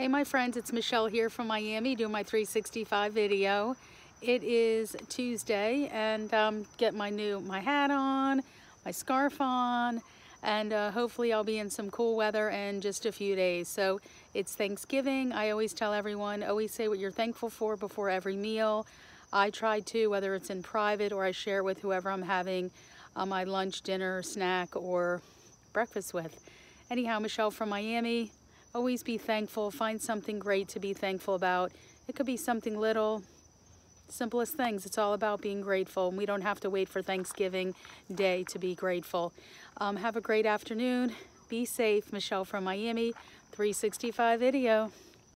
Hey my friends, it's Michelle here from Miami doing my 365 video. It is Tuesday and um, get my new my hat on, my scarf on, and uh, hopefully I'll be in some cool weather in just a few days. So it's Thanksgiving. I always tell everyone, always say what you're thankful for before every meal. I try to, whether it's in private or I share it with whoever I'm having uh, my lunch, dinner, snack, or breakfast with. Anyhow, Michelle from Miami, Always be thankful. Find something great to be thankful about. It could be something little, simplest things. It's all about being grateful. And we don't have to wait for Thanksgiving Day to be grateful. Um, have a great afternoon. Be safe. Michelle from Miami, 365 video.